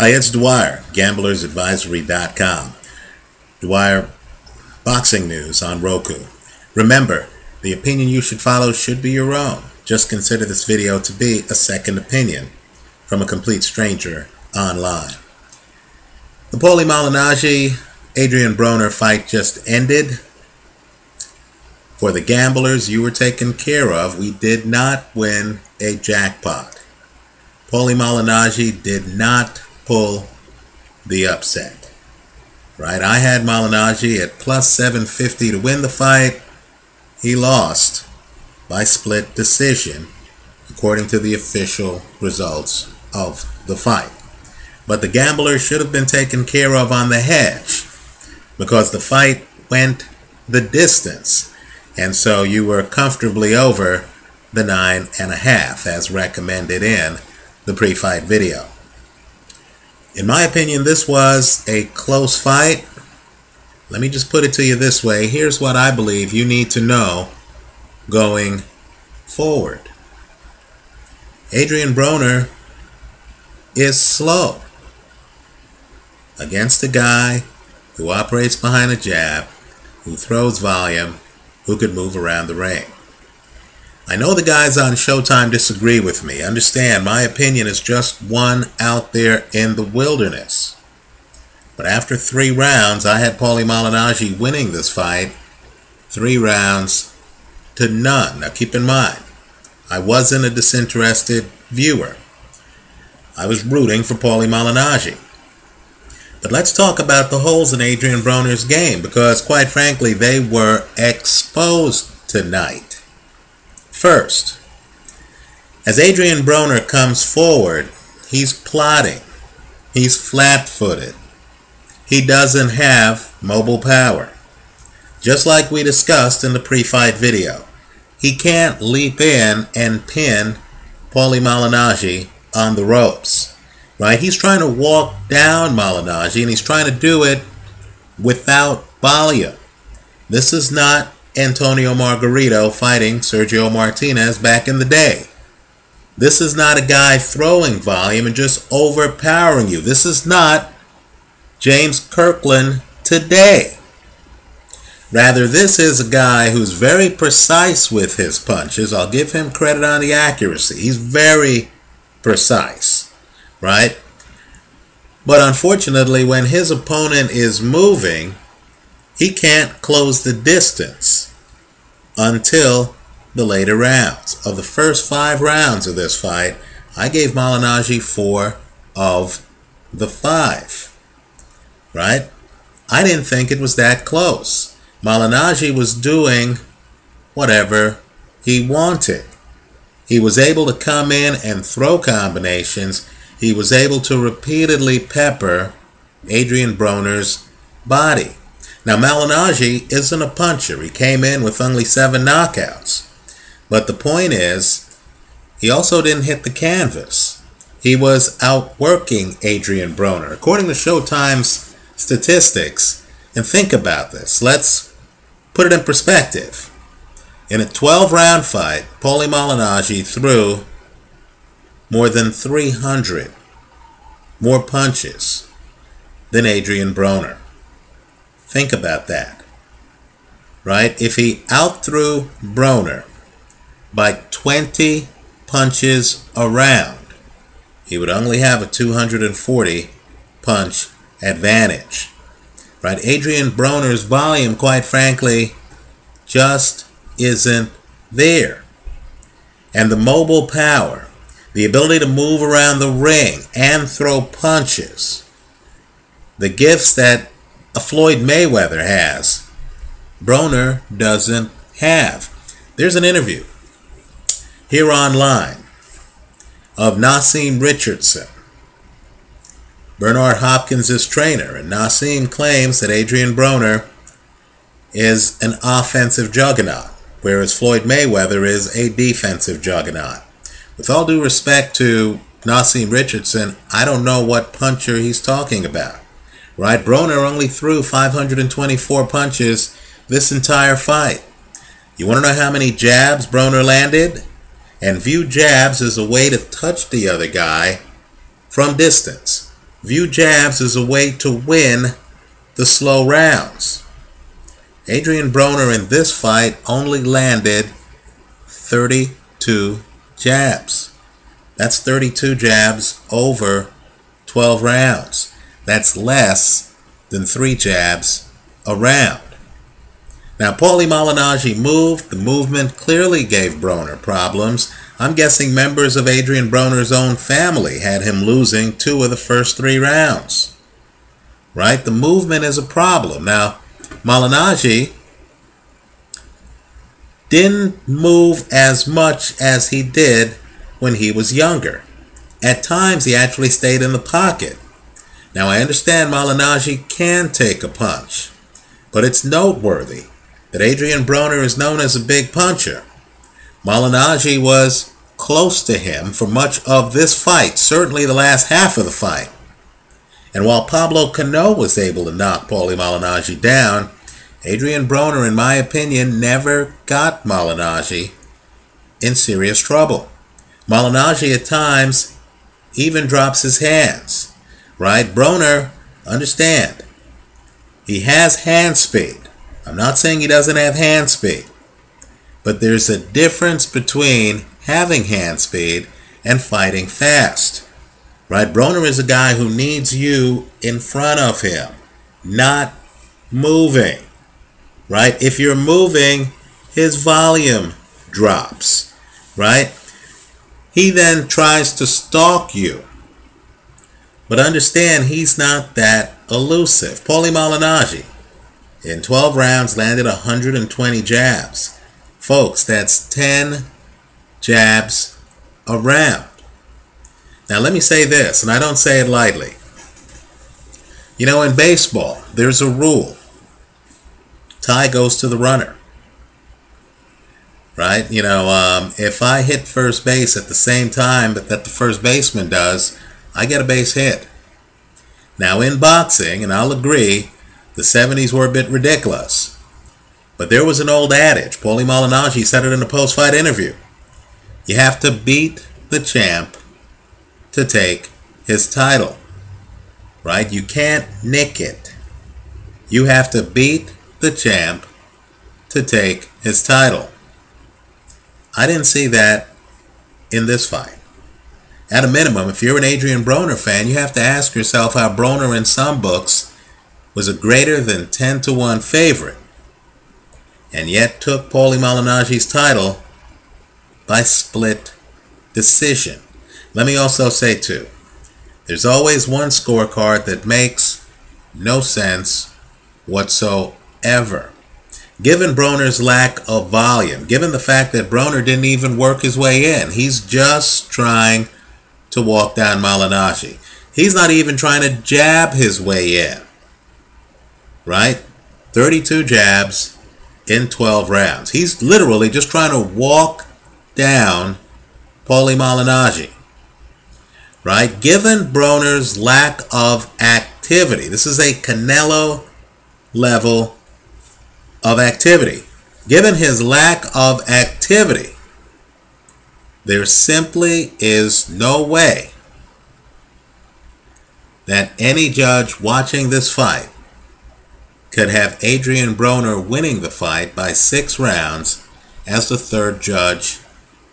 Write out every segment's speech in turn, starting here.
Hi, it's Dwyer, gamblersadvisory.com. Dwyer, boxing news on Roku. Remember, the opinion you should follow should be your own. Just consider this video to be a second opinion from a complete stranger online. The Paulie Malignaggi Adrien Broner fight just ended. For the gamblers you were taken care of, we did not win a jackpot. Paulie Malignaggi did not pull the upset. Right? I had Malignaggi at plus 750 to win the fight. He lost by split decision, according to the official results of the fight. But the gambler should have been taken care of on the hedge because the fight went the distance. And so you were comfortably over the nine and a half as recommended in the pre-fight video. In my opinion, this was a close fight. Let me just put it to you this way. Here's what I believe you need to know going forward. Adrien Broner is slow against a guy who operates behind a jab, who throws volume, who could move around the ring. I know the guys on Showtime disagree with me. Understand, my opinion is just one out there in the wilderness. But after three rounds, I had Paulie Malignaggi winning this fight. Three rounds to none. Now keep in mind, I wasn't a disinterested viewer. I was rooting for Paulie Malignaggi. But let's talk about the holes in Adrien Broner's game because, quite frankly, they were exposed tonight. First, as Adrien Broner comes forward, he's plotting. He's flat-footed. He doesn't have mobile power. Just like we discussed in the pre-fight video. He can't leap in and pin Paulie Malignaggi on the ropes. Right? He's trying to walk down Malignaggi and he's trying to do it without volume. This is not Antonio Margarito fighting Sergio Martinez back in the day. This is not a guy throwing volume and just overpowering you. This is not James Kirkland today. Rather, this is a guy who's very precise with his punches. I'll give him credit on the accuracy. He's very precise, right? But unfortunately, when his opponent is moving, he can't close the distance until the later rounds. Of the first five rounds of this fight, I gave Malignaggi four of the five. Right? I didn't think it was that close. Malignaggi was doing whatever he wanted. He was able to come in and throw combinations. He was able to repeatedly pepper Adrien Broner's body. Now, Malignaggi isn't a puncher. He came in with only seven knockouts. But the point is, he also didn't hit the canvas. He was outworking Adrien Broner. According to Showtime's statistics, and think about this, let's put it in perspective. In a 12 round fight, Paulie Malignaggi threw more than 300 more punches than Adrien Broner. Think about that. Right? If he outthrew Broner by 20 punches around, he would only have a 240 punch advantage. Right? Adrien Broner's volume, quite frankly, just isn't there. And the mobile power, the ability to move around the ring and throw punches, the gifts that a Floyd Mayweather has. Broner doesn't have. There's an interview here online of Naazim Richardson, Bernard Hopkins' is trainer, and Naazim claims that Adrien Broner is an offensive juggernaut, whereas Floyd Mayweather is a defensive juggernaut. With all due respect to Naazim Richardson, I don't know what puncher he's talking about right? Broner only threw 524 punches this entire fight. You want to know how many jabs Broner landed? And view jabs as a way to touch the other guy from distance. view jabs as a way to win the slow rounds. Adrien Broner in this fight only landed 32 jabs. That's 32 jabs over 12 rounds. That's less than three jabs a round. Now, Paulie Malignaggi moved. The movement clearly gave Broner problems. I'm guessing members of Adrien Broner's own family had him losing two of the first three rounds. Right? The movement is a problem. Now, Malignaggi didn't move as much as he did when he was younger. At times, he actually stayed in the pocket. Now, I understand Malignaggi can take a punch, but it's noteworthy that Adrien Broner is known as a big puncher. Malignaggi was close to him for much of this fight, certainly the last half of the fight. And while Pablo Cano was able to knock Paulie Malignaggi down, Adrien Broner, in my opinion, never got Malignaggi in serious trouble. Malignaggi at times even drops his hands, right? Broner, understand, he has hand speed. I'm not saying he doesn't have hand speed, but there's a difference between having hand speed and fighting fast. Right? Broner is a guy who needs you in front of him, not moving. Right? If you're moving, his volume drops. Right? He then tries to stalk you. But understand, he's not that elusive. Paulie Malignaggi, in 12 rounds landed 120 jabs. Folks, that's 10 jabs a round. Now, let me say this, and I don't say it lightly. You know, in baseball, there's a rule tie goes to the runner. Right? You know, um, if I hit first base at the same time that the first baseman does, I get a base hit. Now, in boxing, and I'll agree, the 70s were a bit ridiculous. But there was an old adage. Paulie Malignaggi said it in a post-fight interview. You have to beat the champ to take his title. Right? You can't nick it. You have to beat the champ to take his title. I didn't see that in this fight. At a minimum, if you're an Adrien Broner fan, you have to ask yourself how Broner in some books was a greater than 10 to 1 favorite and yet took Paulie Malignaggi's title by split decision. Let me also say, too, there's always one scorecard that makes no sense whatsoever. Given Broner's lack of volume, given the fact that Broner didn't even work his way in, he's just trying to walk down Malignaggi. He's not even trying to jab his way in right? 32 jabs in 12 rounds. He's literally just trying to walk down Paulie Malignaggi. Right? Given Broner's lack of activity, this is a Canelo level of activity. Given his lack of activity, there simply is no way that any judge watching this fight could have Adrien Broner winning the fight by six rounds, as the third judge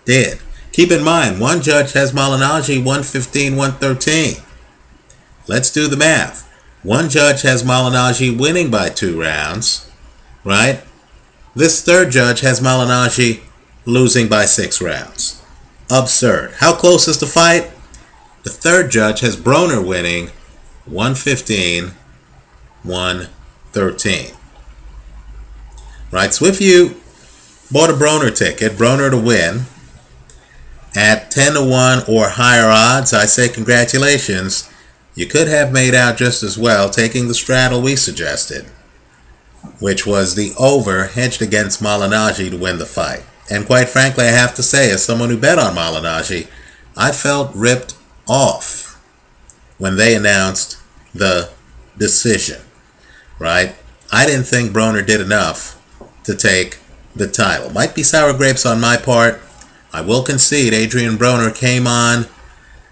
did. Keep in mind, one judge has Malignaggi 115 113. Let's do the math. One judge has Malignaggi winning by two rounds, right? This third judge has Malignaggi losing by six rounds. Absurd. How close is the fight? The third judge has Broner winning 115 113. Right, so if you bought a Broner ticket, Broner to win, at 10 to 1 or higher odds, I say congratulations. You could have made out just as well taking the straddle we suggested, which was the over hedged against Malignaggi to win the fight. And quite frankly, I have to say, as someone who bet on Malignaggi, I felt ripped off when they announced the decision right? I didn't think Broner did enough to take the title. Might be sour grapes on my part. I will concede Adrien Broner came on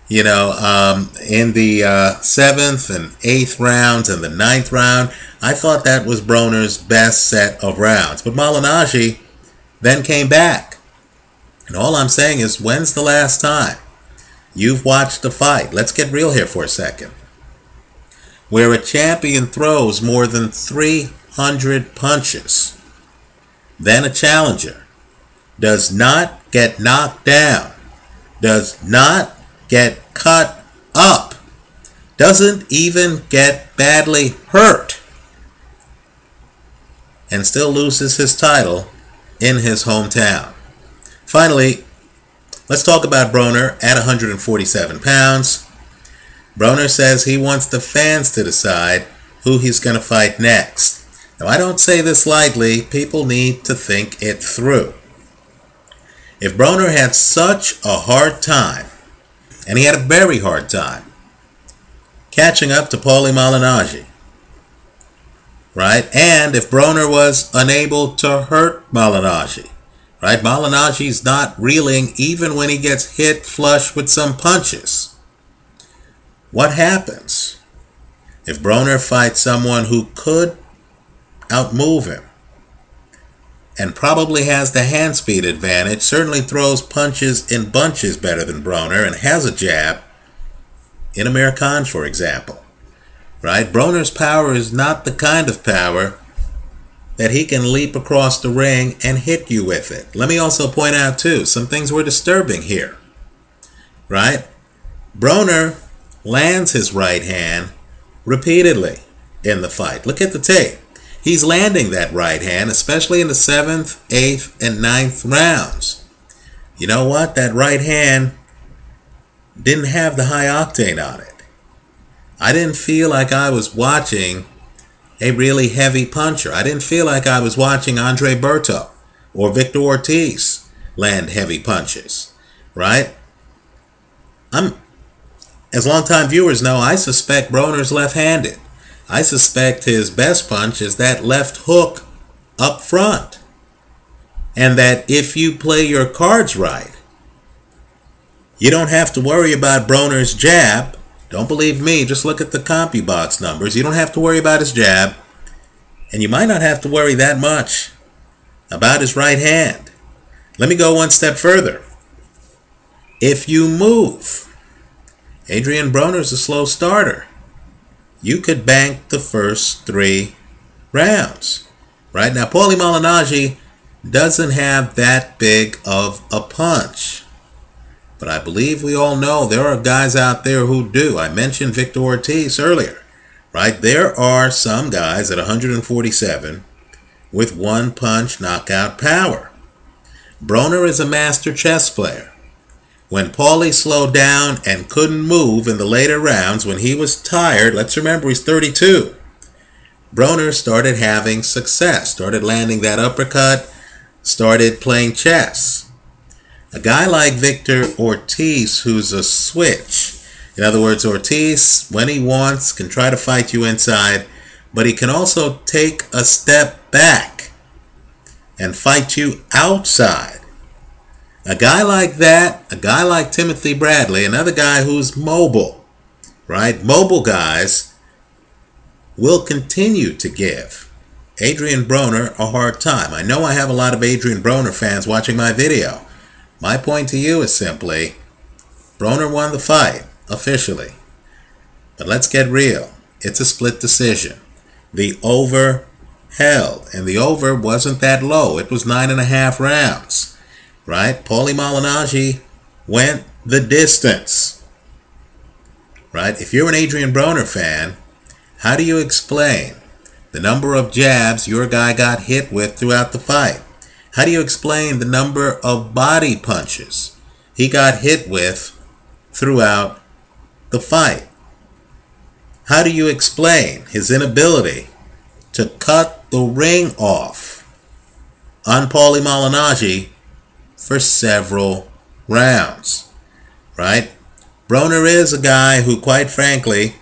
you know, um, in the uh, seventh and eighth rounds and the ninth round. I thought that was Broner's best set of rounds. But Malignaggi then came back. And all I'm saying is, when's the last time you've watched a fight? Let's get real here for a second. Where a champion throws more than 300 punches, then a challenger does not get knocked down, does not get cut up, doesn't even get badly hurt, and still loses his title in his hometown. Finally, let's talk about Broner at 147 pounds. Broner says he wants the fans to decide who he's going to fight next. Now, I don't say this lightly, people need to think it through. If Broner had such a hard time, and he had a very hard time, catching up to Paulie Malignaggi, right? And if Broner was unable to hurt Malignaggi, right? Malignaggi's not reeling even when he gets hit flush with some punches. What happens if Broner fights someone who could outmove him? and probably has the hand speed advantage, certainly throws punches in bunches better than Broner, and has a jab in Amir Khan, for example. Right? Broner's power is not the kind of power that he can leap across the ring and hit you with it. Let me also point out, too, some things were disturbing here. Right? Broner lands his right hand repeatedly in the fight. Look at the tape. He's landing that right hand, especially in the seventh, eighth, and ninth rounds. You know what? That right hand didn't have the high octane on it. I didn't feel like I was watching a really heavy puncher. I didn't feel like I was watching Andre Berto or Victor Ortiz land heavy punches, right? I'm, as longtime viewers know, I suspect Broner's left-handed. I suspect his best punch is that left hook up front. And that if you play your cards right, you don't have to worry about Broner's jab. Don't believe me, just look at the CompuBox numbers. You don't have to worry about his jab. And you might not have to worry that much about his right hand. Let me go one step further. If you move, Adrien Broner's a slow starter you could bank the first three rounds. Right now, Paulie Malignaggi doesn't have that big of a punch. But I believe we all know there are guys out there who do. I mentioned Victor Ortiz earlier. Right? There are some guys at 147 with one punch knockout power. Broner is a master chess player. When Paulie slowed down and couldn't move in the later rounds, when he was tired, let's remember he's 32, Broner started having success, started landing that uppercut, started playing chess. A guy like Victor Ortiz, who's a switch, in other words, Ortiz, when he wants, can try to fight you inside, but he can also take a step back and fight you outside. A guy like that, a guy like Timothy Bradley, another guy who's mobile, right? Mobile guys will continue to give Adrien Broner a hard time. I know I have a lot of Adrien Broner fans watching my video. My point to you is simply Broner won the fight officially. But let's get real. It's a split decision. The over held, and the over wasn't that low. It was nine and a half rounds right? Paulie Malignaggi went the distance, right? If you're an Adrien Broner fan, how do you explain the number of jabs your guy got hit with throughout the fight? How do you explain the number of body punches he got hit with throughout the fight? How do you explain his inability to cut the ring off on Paulie Malignaggi for several rounds, right? Broner is a guy who, quite frankly,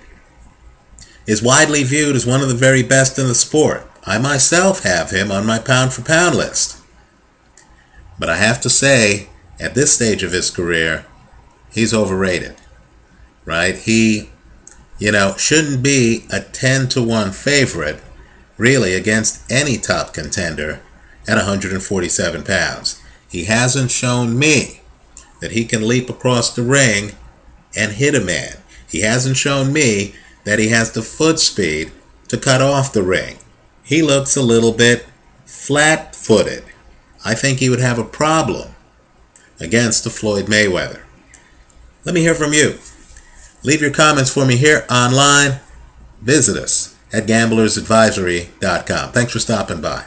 is widely viewed as one of the very best in the sport. I myself have him on my pound for pound list. But I have to say, at this stage of his career, he's overrated. right? He, you know, shouldn't be a 10 to 1 favorite, really, against any top contender at 147 pounds. He hasn't shown me that he can leap across the ring and hit a man. He hasn't shown me that he has the foot speed to cut off the ring. He looks a little bit flat footed. I think he would have a problem against the Floyd Mayweather. Let me hear from you. Leave your comments for me here online. Visit us at gamblersadvisory.com. Thanks for stopping by.